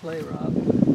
play, Rob.